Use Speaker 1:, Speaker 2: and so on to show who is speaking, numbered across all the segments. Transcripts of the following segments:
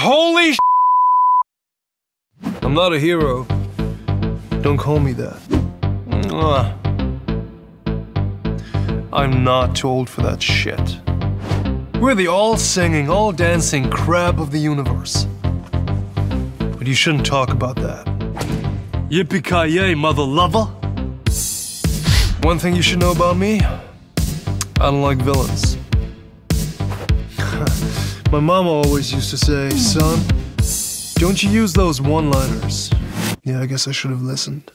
Speaker 1: Holy sh I'm not a hero. Don't call me that. Mwah. I'm not too old for that shit. We're the all singing, all dancing crab of the universe. But you shouldn't talk about that. Yippee ki yay, mother lover! One thing you should know about me I don't like villains. My mama always used to say, son, don't you use those one liners. Yeah, I guess I should have listened.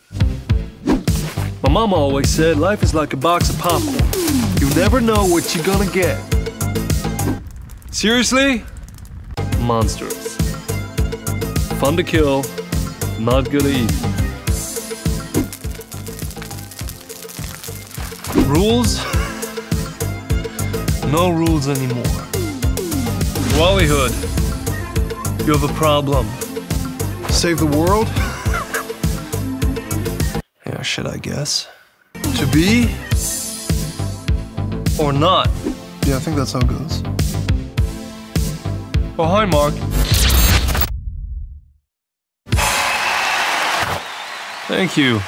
Speaker 1: My mama always said life is like a box of popcorn. You never know what you're gonna get. Seriously? Monsters. Fun to kill, not good to eat. Rules? no rules anymore. Wollyhood, you have a problem. Save the world? yeah, shit, I guess. To be or not? Yeah, I think that's how it goes. Oh, hi, Mark. Thank you.